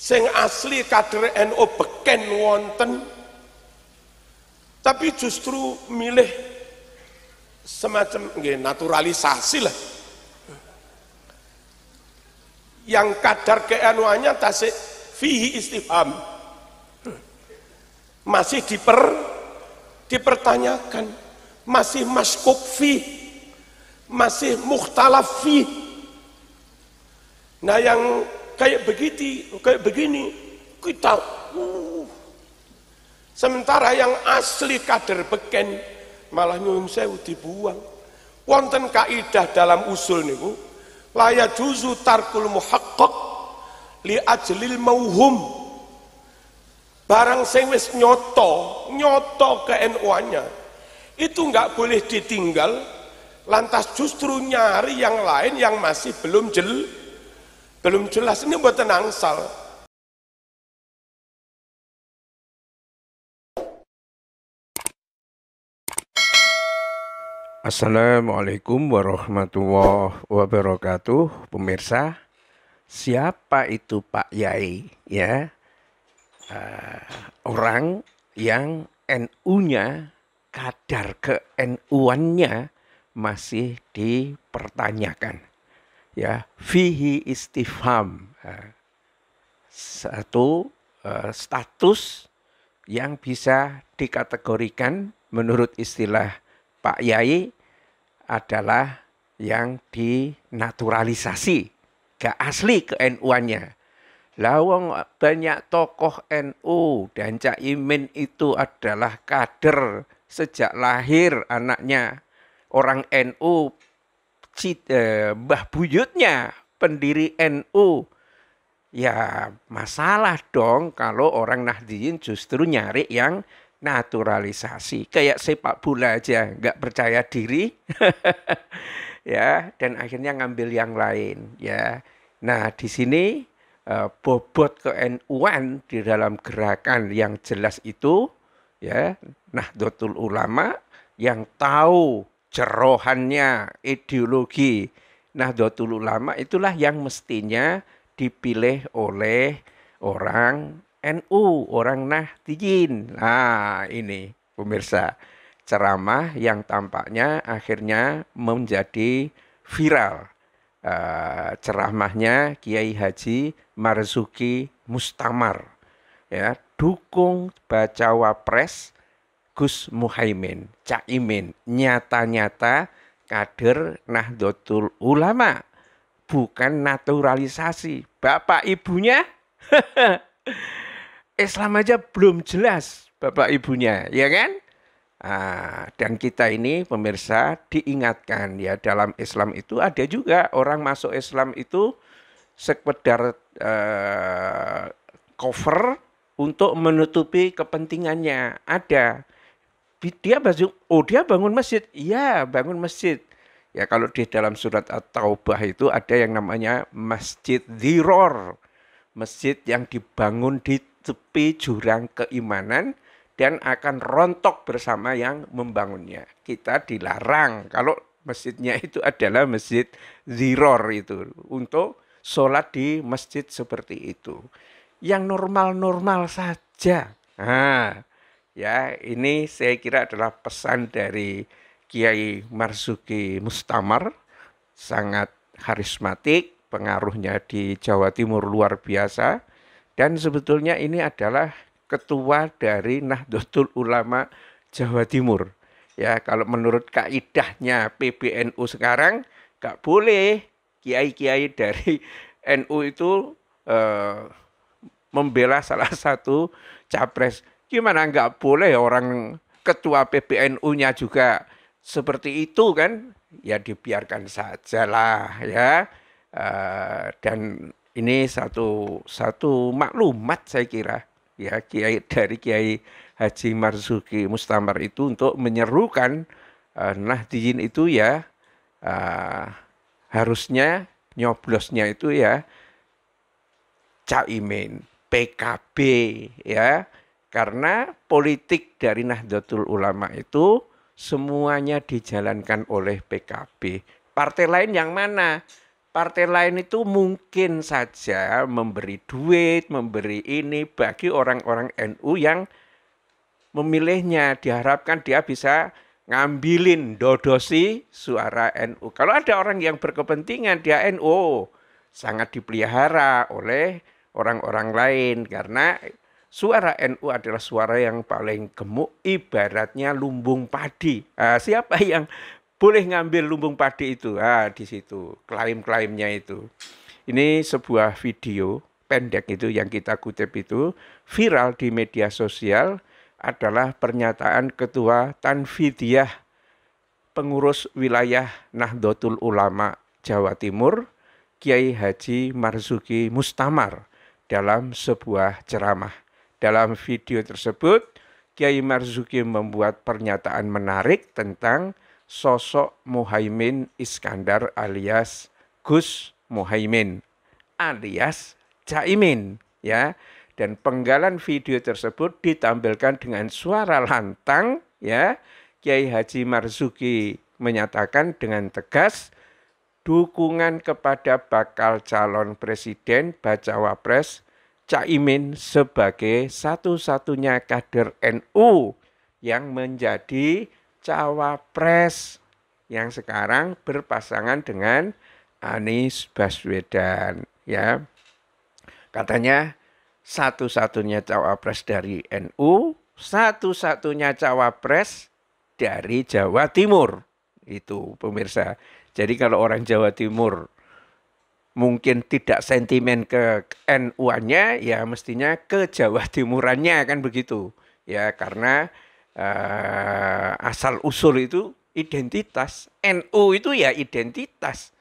sing asli kader NU beken wonten. Tapi justru milih semacam naturalisasi lah. Yang kadar keanuannya tasik fihi istifham. Masih diper dipertanyakan. Masih maskuk fi masih mukhtalaf fi. Nah yang kayak begitu kayak begini kita uh, sementara yang asli kader beken malah nyuwun sewu dibuang. Wonten kaidah dalam usul niku laya juzu tarkul muhaqqaq li ajlil mauhum barang sing wis nyoto nyoto ke NU-nya itu nggak boleh ditinggal lantas justru nyari yang lain yang masih belum jel belum jelas ini buat sal Assalamualaikum warahmatullahi wabarakatuh Pemirsa. Siapa itu Pak Yai ya? Uh, Orang yang NU-nya Kadar ke NU-annya Masih dipertanyakan Ya Fihi istifham. Uh, Satu uh, status yang bisa dikategorikan menurut istilah Pak Yai adalah yang dinaturalisasi, gak asli ke NU-nya. Lawang banyak tokoh NU dan Cak Imin itu adalah kader sejak lahir anaknya. Orang NU eh, Mbah Buyutnya pendiri NU ya masalah dong kalau orang Nahdiyin justru nyari yang naturalisasi. Kayak sepak bola aja nggak percaya diri. Ya dan akhirnya ngambil yang lain ya. Nah di sini uh, bobot ke NU-an di dalam gerakan yang jelas itu ya Nahdlatul Ulama yang tahu cerohannya ideologi Nahdlatul Ulama itulah yang mestinya dipilih oleh orang NU, orang Nahdiyin. Nah, ini pemirsa ceramah yang tampaknya akhirnya menjadi viral. Uh, ceramahnya Kiai Haji Marzuki Mustamar ya dukung bacawa pres Gus Muhaimin Caimin nyata-nyata kader Nahdlatul Ulama bukan naturalisasi bapak ibunya Islam aja belum jelas bapak ibunya, ya kan? Nah, dan kita ini pemirsa diingatkan ya dalam Islam itu ada juga orang masuk Islam itu sekedar uh, cover untuk menutupi kepentingannya. Ada dia bangun, oh dia bangun masjid, iya bangun masjid. Ya kalau di dalam surat At-Taubah itu ada yang namanya masjid diror, masjid yang dibangun di tepi jurang keimanan dan akan rontok bersama yang membangunnya. Kita dilarang kalau masjidnya itu adalah masjid ziror itu untuk sholat di masjid seperti itu. Yang normal-normal saja. Nah, ya ini saya kira adalah pesan dari Kiai Marzuki Mustamar sangat karismatik, pengaruhnya di Jawa Timur luar biasa dan sebetulnya ini adalah ketua dari Nahdlatul Ulama Jawa Timur. Ya, kalau menurut kaidahnya PBNU sekarang gak boleh kiai-kiai dari NU itu eh, membela salah satu capres. Gimana nggak boleh orang ketua PBNU-nya juga seperti itu kan? Ya dibiarkan sajalah ya. Uh, dan ini satu satu maklumat saya kira ya kiai dari Kiai Haji Marzuki Mustamar itu untuk menyerukan uh, Nahdiyin itu ya uh, harusnya nyoblosnya itu ya Caimin, PKB ya karena politik dari Nahdlatul Ulama itu semuanya dijalankan oleh PKB. Partai lain yang mana? partai lain itu mungkin saja memberi duit, memberi ini bagi orang-orang NU yang memilihnya. Diharapkan dia bisa ngambilin dodosi suara NU. Kalau ada orang yang berkepentingan dia NU, sangat dipelihara oleh orang-orang lain karena suara NU adalah suara yang paling gemuk ibaratnya lumbung padi. Nah, siapa yang boleh ngambil lumbung padi itu. Ah, di situ klaim-klaimnya itu. Ini sebuah video pendek itu yang kita kutip itu viral di media sosial adalah pernyataan Ketua Tanfidiyah pengurus wilayah Nahdlatul Ulama Jawa Timur Kiai Haji Marzuki Mustamar dalam sebuah ceramah. Dalam video tersebut, Kiai Marzuki membuat pernyataan menarik tentang sosok Muhaimin Iskandar alias Gus Muhaimin alias Caimin ya. Dan penggalan video tersebut ditampilkan dengan suara lantang ya. Kiai Haji Marzuki menyatakan dengan tegas dukungan kepada bakal calon presiden bacawa pres Caimin sebagai satu-satunya kader NU yang menjadi cawapres yang sekarang berpasangan dengan Anies Baswedan ya. Katanya satu-satunya cawapres dari NU, satu-satunya cawapres dari Jawa Timur. Itu pemirsa. Jadi kalau orang Jawa Timur mungkin tidak sentimen ke NU-nya ya mestinya ke Jawa Timurannya kan begitu. Ya karena uh, asal usul itu identitas. NU itu ya identitas.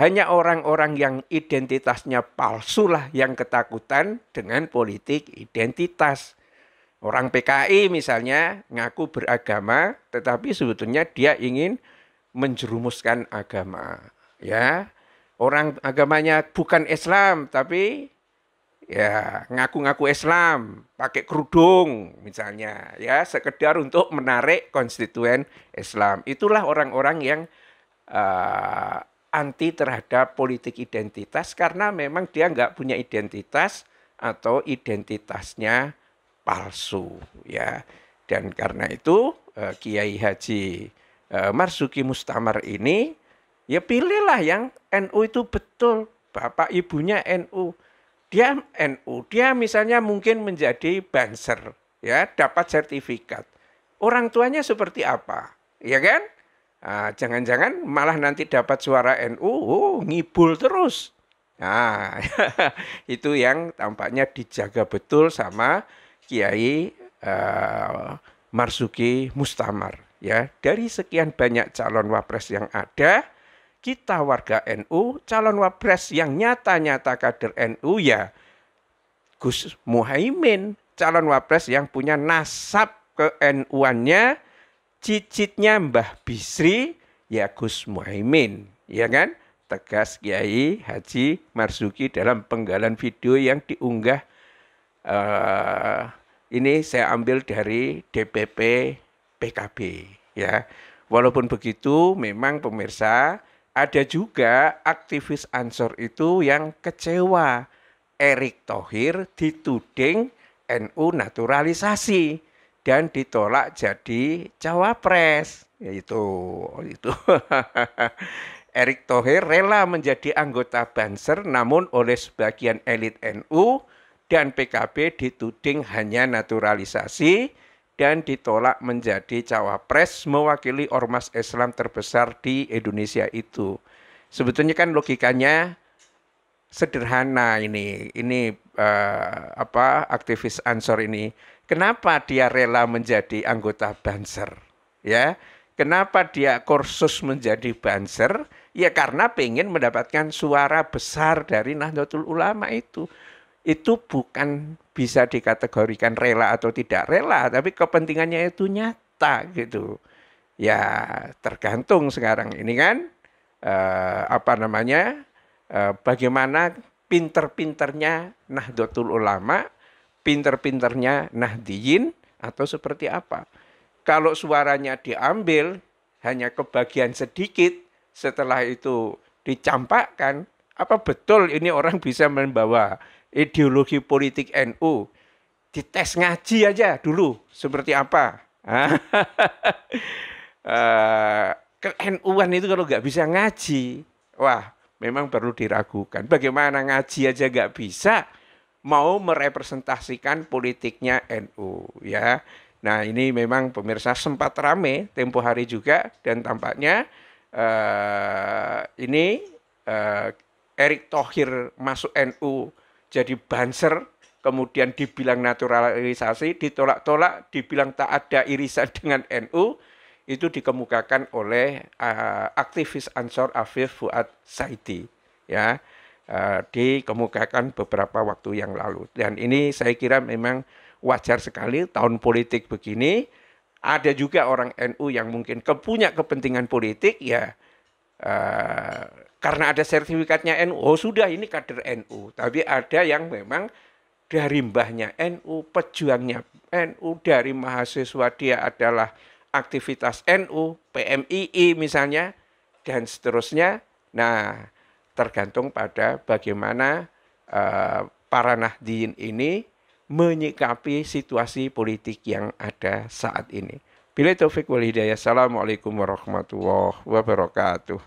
Hanya orang-orang yang identitasnya palsu lah yang ketakutan dengan politik identitas. Orang PKI misalnya ngaku beragama, tetapi sebetulnya dia ingin menjerumuskan agama. Ya, orang agamanya bukan Islam, tapi ya ngaku-ngaku Islam, pakai kerudung misalnya, ya sekedar untuk menarik konstituen Islam. Itulah orang-orang yang uh, anti terhadap politik identitas karena memang dia nggak punya identitas atau identitasnya palsu, ya. Dan karena itu uh, Kiai Haji uh, Marzuki Mustamar ini ya pilihlah yang NU itu betul, bapak ibunya NU dia NU, dia misalnya mungkin menjadi banser, ya, dapat sertifikat. Orang tuanya seperti apa? Ya kan? Nah, jangan-jangan malah nanti dapat suara NU, oh, ngibul terus. Nah, itu yang tampaknya dijaga betul sama Kiai uh, Marzuki Mustamar. Ya, dari sekian banyak calon wapres yang ada, kita warga NU, calon wapres yang nyata-nyata kader NU ya Gus Muhaimin, calon wapres yang punya nasab ke NU-annya, cicitnya Mbah Bisri, ya Gus Muhaimin, ya kan? Tegas Kiai Haji Marzuki dalam penggalan video yang diunggah. Uh, ini saya ambil dari DPP PKB, ya. Walaupun begitu, memang pemirsa ada juga aktivis Ansor itu yang kecewa. Erick Thohir dituding NU naturalisasi dan ditolak jadi cawapres. Itu itu. Erick Thohir rela menjadi anggota Banser namun oleh sebagian elit NU dan PKB dituding hanya naturalisasi dan ditolak menjadi cawapres mewakili ormas Islam terbesar di Indonesia itu. Sebetulnya kan logikanya sederhana ini. Ini uh, apa aktivis Ansor ini. Kenapa dia rela menjadi anggota Banser? Ya, kenapa dia kursus menjadi Banser? Ya karena pengen mendapatkan suara besar dari Nahdlatul Ulama itu itu bukan bisa dikategorikan rela atau tidak rela, tapi kepentingannya itu nyata gitu. Ya tergantung sekarang ini kan eh, apa namanya eh, bagaimana pinter-pinternya Nahdlatul Ulama, pinter-pinternya Nahdiyin atau seperti apa. Kalau suaranya diambil hanya kebagian sedikit, setelah itu dicampakkan apa betul ini orang bisa membawa ideologi politik NU dites ngaji aja dulu seperti apa? Uh, ke NU-an itu kalau nggak bisa ngaji wah memang perlu diragukan. Bagaimana ngaji aja nggak bisa mau merepresentasikan politiknya NU ya. Nah ini memang pemirsa sempat rame tempo hari juga dan tampaknya uh, ini uh, Erick Thohir masuk NU jadi banser, kemudian dibilang naturalisasi, ditolak-tolak, dibilang tak ada irisan dengan NU, itu dikemukakan oleh uh, aktivis Ansor Afif Fuad Saidi. Ya, uh, dikemukakan beberapa waktu yang lalu. Dan ini saya kira memang wajar sekali tahun politik begini. Ada juga orang NU yang mungkin kepunya kepentingan politik ya uh, karena ada sertifikatnya NU, oh sudah ini kader NU. Tapi ada yang memang dari mbahnya NU, pejuangnya NU, dari mahasiswa dia adalah aktivitas NU, PMII misalnya, dan seterusnya. Nah, tergantung pada bagaimana uh, para Nahdien ini menyikapi situasi politik yang ada saat ini. Bila taufik wal hidayah. Assalamualaikum warahmatullahi wabarakatuh.